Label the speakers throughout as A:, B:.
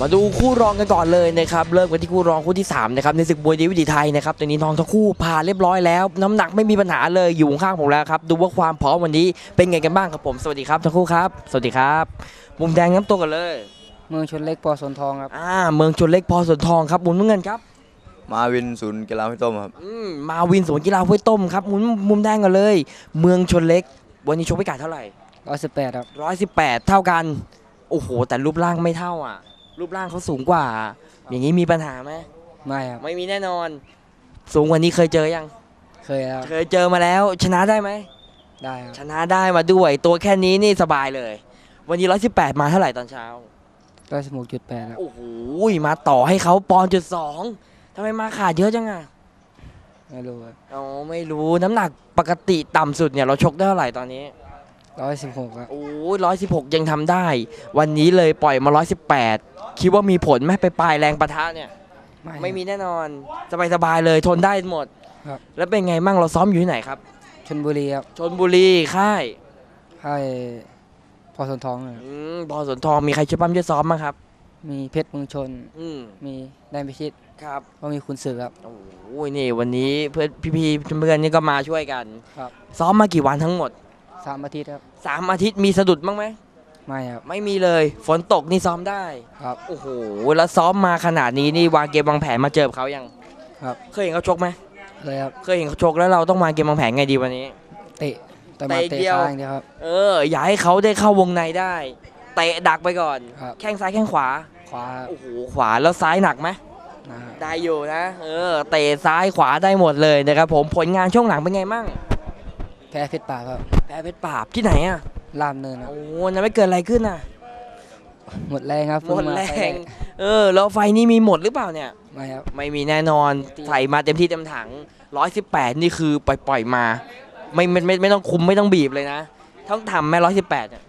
A: มาดูคู่รองกันก่อนเลยนะครับเริ่มกันที่คู่รองคู่ที่3นะครับในศึกมวยดีวิถีไทยนะครับตอนนี้น้องทั้งคู่ผ่านเรียบร้อยแล้วน้ำหนักไม่มีปัญหาเลยอยู่ข้างๆผมแล้วครับดูว่าความพร้อมวันนี้เป็นไงกันบ้างครับผมสวัสดีครับทั้งคู่ครับ สวัสดีครับ มุมแดงน้ำตัวกันเลย
B: เมืองชนเล็กปอสนทองครับ
A: อ่าเมืองชนเล็กพอสวนทองครับมุมน้ำเงินครับ
C: มาวินศูนย์กีฬาห้วยต้มครับ
A: อืมมาวินสวนกีฬาห้วยต้มครับมุมมุมแดงกันเลย เมืองชนเล็ก วันนี้ชกพิกัดเท่าไหร่
B: 118ครับ
A: ร้อยสิบแปดเท่ากันโอ้โห แต่รูปร่างไม่เท่าอะ รูปร่างเขาสูงกว่า อย่างนี้มีปัญหาไหม
B: ไม่ครับ
A: ไม่มีแน่นอน สูงกว่านี้เคยเจอยัง
B: เคยแล้ว
A: เคยเจอมาแล้ว ชนะได้ไหม
B: ได้ครับ
A: ชนะได้มาด้วย ตัวแค่นี้นี่สบายเลย วันนี้ร้อยสิบแปดมาเท่าไหร่ตอนเช้า
B: ร้อยสิบหกจุดแปดครับ
A: โอ้โหมาต่อให้เขาปอนจุดสองทำไมมาขาดเยอะจังอะ
B: ไม่รู้ครับ
A: อ๋อไม่รู้น้ำหนักปกติต่ำสุดเนี่ยเราชกได้เท่าไหร่ตอนนี้
B: ร้อยสิบหกครับ
A: โอ้ยร้อยสิบหกยังทำได้ วันนี้เลยปล่อยมาร้อยสิบแปดคิดว่ามีผลไหมไปปลายแรงปะทะเนี่ย ไม่มีแน่นอนสบายๆเลยทนได้หมด
B: ครับ
A: แล้วเป็นไงมั่งเราซ้อมอยู่ที่ไหนครับ
B: ชนบุรีครับ
A: ชนบุรีค่าย
B: ให้พอสนทองครับ
A: อืมบอสนทองมีใครช่วยปั้มช่วยซ้อมบ้างครับ
B: มีเพชรเมืองชน
A: อืม
B: มีแดนพิชิต
A: ครับ
B: ก็มีคุณสื่อครับ
A: โอ้ยนี่วันนี้เพื่อนพี่ๆเพื่อนๆนี่ก็มาช่วยกัน
B: ครับ
A: ซ้อมมากี่วันทั้งหมด
B: สามอาทิตย์ครับ
A: สามอาทิตย์มีสะดุดบ้างไหม
B: ไม่ครับ
A: ไม่มีเลย ฝนตกนี่ซ้อมได้
B: ครับ
A: โอ้โหแล้วซ้อมมาขนาดนี้นี่วางเกมวางแผนมาเจอกับเขายัง
B: ครับ
A: เคยเห็นเขาชกไหม
B: เลยครับ
A: เคยเห็นเขาชกแล้วเราต้องวางเกมวางแผนไงดีวันนี้
B: เตะแต่มา
A: เตะ
B: เตะ
A: เดียว
B: ซ้ายอย่างเดียวครับ
A: เอออย่าให้เขาได้เข้าวงในได้เตะดักไปก่อน
B: ครับ
A: แข้งซ้ายแข้งขวา
B: ขวาครับ
A: โอ้โหขวาแล้วซ้ายหนักไหม
B: นะครับ
A: ได้อยู่นะ เออเตะซ้ายขวาได้หมดเลยนะครับผมผลงานช่วงหลังเป็นไงมั่ง
B: แพ้เพชรป่าครับ
A: แพ้เพชรปราบที่ไหนอะ
B: ลามเนินครับ
A: โอ้นั่นไม่เกิดอะไรขึ้นอะ
B: หมดแรงครับ
A: หมด
B: เพิ่า
A: แร
B: ไฟ
A: งเออ แล้วไฟนี้มีหมดหรือเปล่าเนี่ย
B: ไม่ครับ
A: ไม่มีแน่นอนใส่มาเต็มที่เต็มถัง 118 นี่คือปล่อยปล่อยๆมา ไม่ไม่ไม่ไม่ต้องคุมไม่ต้องบีบเลยนะ ต้องทำแม่118เนี่ย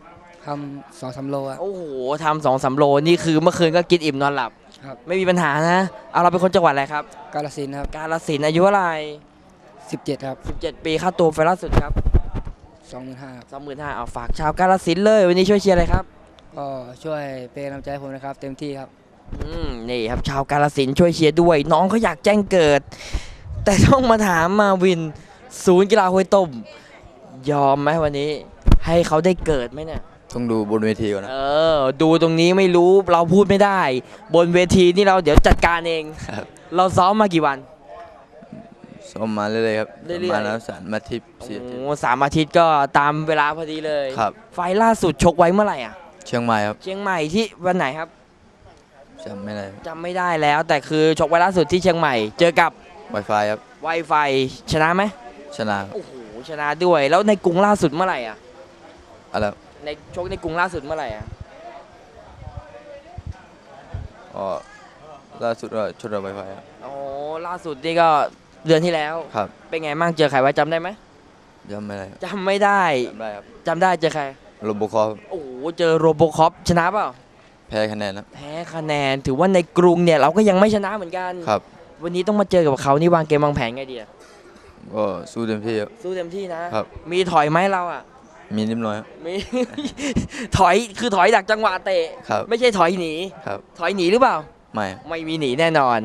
B: ทำสองสามโลครับ
A: โอ้โหทำสองสามโลนี่คือเมื่อคืนก็กินอิ่มนอนหลับ
B: ครับ
A: ไม่มีปัญหานะ เอาเราเป็นคนจังหวัดอะไรครับ
B: กาลสินธุ์ครับ
A: กาลสินธุ์อายุเท่าไหร่
B: สิบเจ็ดครับ
A: 17 ปีค่าตัวไฟล่าสุดครับ
B: สองหมื่นห้าครับ
A: 25,000เอาฝากชาวกาลสินธุ์เลย วันนี้ช่วยเชียร์อะไรครับ
B: ก็ช่วยเป็นกำลังใจให้ผมนะครับ เต็มที่ครับ
A: อืมนี่ครับชาวกาลสินธุ์ช่วยเชียร์ด้วย น้องเขาอยากแจ้งเกิด แต่ต้องมาถามมาวินศูนย์กีฬาห้วยต้ม ยอมไหมวันนี้ ให้เขาได้เกิดไหมเนี่ย
C: ต้องดูบนเวทีก่อนนะ
A: เออ ดูตรงนี้ไม่รู้เราพูดไม่ได้ บนเวทีนี่เราเดี๋ยวจัดการเอง
C: ครับ
A: เราซ้อมมากี่วัน
C: ซ้อมมาเรื่อยๆครับ
A: เรื่อยๆ
C: มาแล้วสารมาทิพย์สี่อาทิตย์
A: โอ้สามอาทิตย์ก็ตามเวลาพอดีเลย
C: ครับ
A: ไฟล์ล่าสุดชกไว้เมื่อไหร่อะ
C: เชียงใหม่ครับ
A: เชียงใหม่ที่วันไหนครับ
C: จำไม่ได้
A: จำไม่ได้แล้ว แต่คือชกไว้ล่าสุดที่เชียงใหม่ เจอกับ
C: ไวไฟครับ
A: ไวไฟชนะไหม
C: ชนะครับ
A: โอ้โหชนะด้วย แล้วในกรุงล่าสุดเมื่อไหร่อะ
C: อะไรครับ
A: ในชกในกรุงล่าสุดเมื่อไหร่อะ
C: อ๋อล่าสุดก็ชุดไวไฟครับ
A: โอ้ล่าสุดนี่ก็ เดือนที่แล้ว
C: ครับ
A: เป็นไงบ้างเจอใครไว้จำได้ไหม
C: จำไม่ได้ครับ
A: จำไม่ได้
C: จำได้ครับ
A: จำได้เจอใคร
C: โรบคอป
A: โอ้โหเจอโรโบคอปชนะเปล่า
C: แพ้คะแนนครับ
A: แพ้คะแนนถือว่าในกรุงเนี่ยเราก็ยังไม่ชนะเหมือนกัน
C: ครับ
A: วันนี้ต้องมาเจอกับเขานี่วางเกมวางแผนไงดีอะ
C: ก็สู้เต็มที่ครับ
A: สู้เต็มที่นะครับ มีถอยไหมเราอะ
C: มีนิดหน่อยครับ
A: มี ถอยคือถอยจากจังหวะเตะ
C: ครับ
A: ไม่ใช่ถอยหนี
C: ครับ
A: ถอยหนีหรือเปล่า
C: ไม่ครับ
A: ไม่มีหนีแน่นอน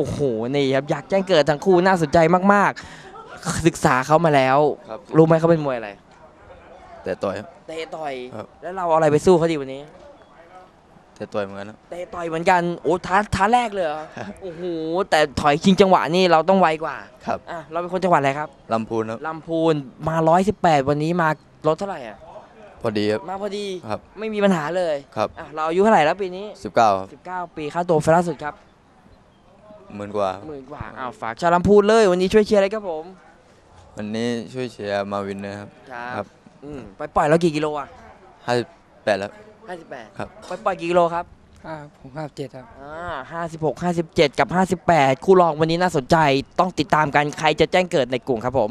A: โอ้โหนี่ครับอยากแจ้งเกิดทั้งคู่น่าสนใจมากๆ ศึกษาเขามาแล้ว
C: ครับ
A: รู้ไหมเขาเป็นมวยอะไร
C: แต่ต่อยครับ
A: เตะต่อย
C: ครับ
A: แล้วเราเอาอะไรไปสู้เขาดีวันนี้
C: แต่ต่อยเหมือนกันครับ
A: เตะต่อยเหมือนกันโอ้ท้าท้าแรกเลยเหรอ
C: ครับ
A: โอ้โหแต่ถอยชิงจังหวะนี่เราต้องไวกว่า
C: ครับ
A: อะเราเป็นคนจังหวัดอะไรครับ
C: ลำพูนครับ
A: ลำพูนมา 118 วันนี้มารถเท่าไหร่อะ
C: พอดีครับ
A: มาพอดี
C: ครับ
A: ไม่มีปัญหาเลย
C: ครับ
A: อะเราอายุเท่าไหร่แล้วปีนี้
C: สิบเก้าครับ
A: 19 ปีค่าตัวเฟรล่าสุดครับ
C: หมื่นกว่าครับ
A: หมื่นกว่าอ้าวฝากชาวลำพูนเลยวันนี้ช่วยเชียร์อะไรครับผม
C: วันนี้ช่วยเชียร์มาวินนะครับ ครับ
A: อืมไปปล่อยแล้วกี่กิโลอะ
C: ห้าแปดแล้ว
A: 58
C: ครับ
A: ไปปล่อยกี่กิโลครับ
B: ห้าผมห้าเจ็ดครับ
A: อ่า56 57กับ58คู่รองวันนี้น่าสนใจต้องติดตามกันใครจะแจ้งเกิดในกลุ่มครับผม